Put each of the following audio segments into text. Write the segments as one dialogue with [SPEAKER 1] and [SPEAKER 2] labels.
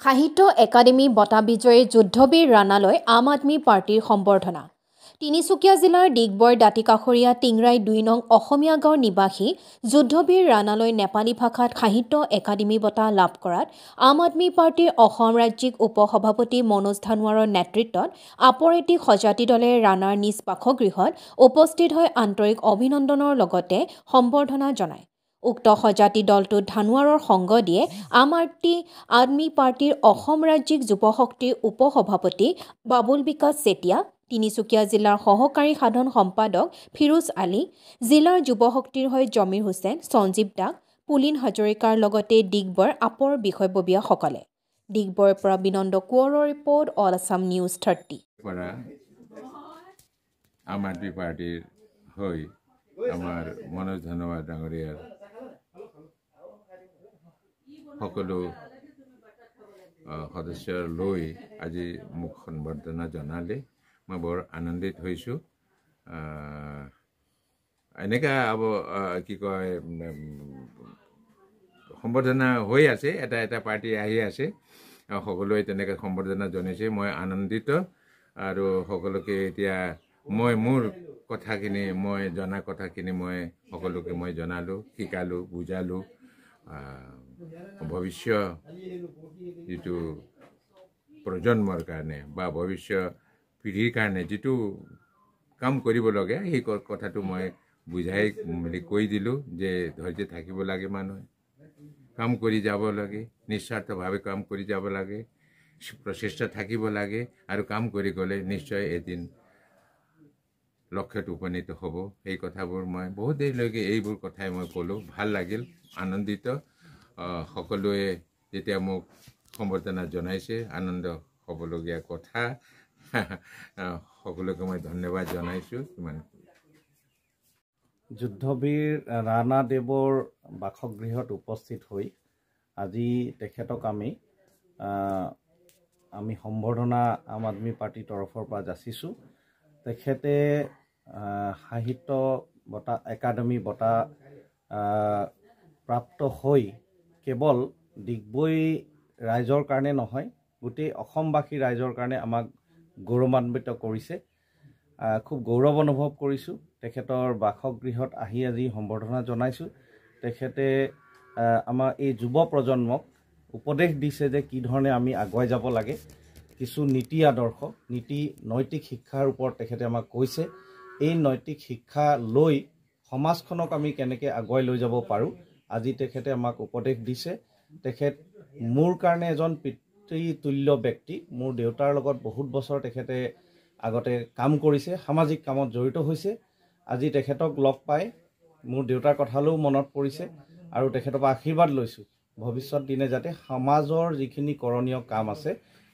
[SPEAKER 1] সাহিত্য একাডেমী বঁটা বিজয়ী যুদ্ধবীৰ ৰাণালৈ আম আদমী পাৰ্টীৰ সম্বৰ্ধনা। তিনিচুকীয়া জিলাৰ ডিগবৈ দাঁতিকাষৰীয়া টিংৰাই দুই নং অসমীয়া গাঁৱৰ নিবাসী যুদ্ধবীৰ ৰাণালৈ নেপালী ভাষাত সাহিত্য একাডেমী বঁটা লাভ কৰাত আম আদমী পাৰ্টীৰ অসম ৰাজ্যিক উপ সভাপতি মনোজ ধানোৱাৰৰ নেতৃত্বত আপৰেটি সজাতি দলে ৰাণাৰ নিজ বাসগৃহত উপস্থিত হৈ আন্তৰিক অভিনন্দনৰ লগতে সম্বৰ্ধনা জনায়। উক্ত সজাতি দলটোত ধানোৱাৰৰ সংগ দিয়ে আম আদমি আদমী পাৰ্টীৰ অসম ৰাজ্যিক যুৱ শক্তিৰ উপ সভাপতি বাবুল বিকাশ চেতিয়া তিনিচুকীয়া জিলাৰ সহকাৰী সাধাৰণ সম্পাদক ফিৰোজ আলী জিলাৰ যুৱ শক্তিৰ হৈ জমিৰ হুছেইন সঞ্জীৱ দাস পুলিন হাজৰিকাৰ লগতে ডিগবৈৰ আপৰ বিষয়ববীয়াসকলে। ডিগবৈৰ পৰা বিনন্দ কোঁৱৰৰ report all Assam news thirty.
[SPEAKER 2] Aam Aadmi পাৰ্টিৰ হৈ আমাৰ মনোজ ধনোৱাৰ ডাঙৰীয়াৰ সকলো সদস্য লৈ আজি মোক সম্বৰ্ধনা জনালে। মই বৰ আনন্দিত হৈছোঁ। আহ, এনেকা আব আহ, কি কয় সম্বৰ্ধনা হৈ আছে এটা এটা পাৰ্টি আহি আছে। সকলোৱে তেনেকৈ সম্বৰ্ধনা জনাইছে মই আনন্দিত। আৰু সকলোকে এতিয়া মই মোৰ কথাখিনি মই জনা কথাখিনি মই সকলোকে মই জনালোঁ শিকালোঁ বুজালোঁ। ভৱিষ্য যিটো প্ৰজন্মৰ কাৰণে বা ভৱিষ্য পিঢ়িৰ কাৰণে যিটো কাম কৰিব লাগে সেই কথাটো মই বুজাই মেলি কৈ দিলোঁ যে ধৈৰ্য থাকিব লাগে মানুহে কাম কৰি যাব লাগে নিস্বাৰ্থভাৱে কাম কৰি যাব লাগে প্ৰচেষ্টা থাকিব লাগে আৰু কাম কৰি গ'লে নিশ্চয় এদিন লক্ষ্যত উপনীত হ'ব। সেই কথাবোৰ মই বহুত দেৰিলৈকে এইবোৰ কথাই মই ক'লোঁ। ভাল লাগিল আনন্দিত। সকলোৱে যেতিয়া মোক সম্বৰ্ধনা জনাইছে আনন্দ হ'বলগীয়া কথা। সকলোকে মই ধন্যবাদ জনাইছোঁ। ইমান
[SPEAKER 3] যুদ্ধবীৰ ৰাণাদেৱৰ বাসগৃহত উপস্থিত হৈ আজি তেখেতক আমি আমি সম্বৰ্ধনা আম আদমী পাৰ্টীৰ তৰফৰ পৰা যাচিছোঁ। তেখেতে সাহিত্য বঁটা একাডেমী বঁটা প্ৰাপ্ত হৈ কেৱল ডিগবৈ ৰাইজৰ কাৰণে নহয় গোটেই অসমবাসী ৰাইজৰ কাৰণে আমাক গৌৰৱান্বিত কৰিছে। খুব গৌৰৱ অনুভৱ কৰিছোঁ। তেখেতৰ বাসগৃহত আহি আজি সম্বৰ্ধনা জনাইছোঁ। তেখেতে আমাৰ এই যুৱ প্ৰজন্মক উপদেশ দিছে যে কি ধৰণে আমি আগুৱাই যাব লাগে। কিছু নীতি আদৰ্শ নীতি নৈতিক শিক্ষাৰ ওপৰত তেখেতে আমাক কৈছে। এই নৈতিক শিক্ষা লৈ সমাজখনক আমি কেনেকৈ আগুৱাই লৈ যাব পাৰোঁ আজি তেখেতে আমাক উপদেশ দিছে। তেখেত মোৰ কাৰণে এজন পিতৃতুল্য ব্যক্তি মোৰ দেউতাৰ লগত বহুত বছৰ তেখেতে আগতে কাম কৰিছে সামাজিক কামত জড়িত হৈছে। আজি তেখেতক লগ পাই মোৰ দেউতাৰ কথালৈও মনত পৰিছে আৰু তেখেতৰ পৰা আশীৰ্বাদ লৈছোঁ। ভৱিষ্যত দিনে যাতে সমাজৰ যিখিনি কৰণীয় কাম আছে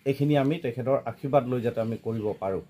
[SPEAKER 3] এইখিনি আমি তেখেতৰ আশীৰ্বাদ লৈ যাতে আমি কৰিব পাৰোঁ।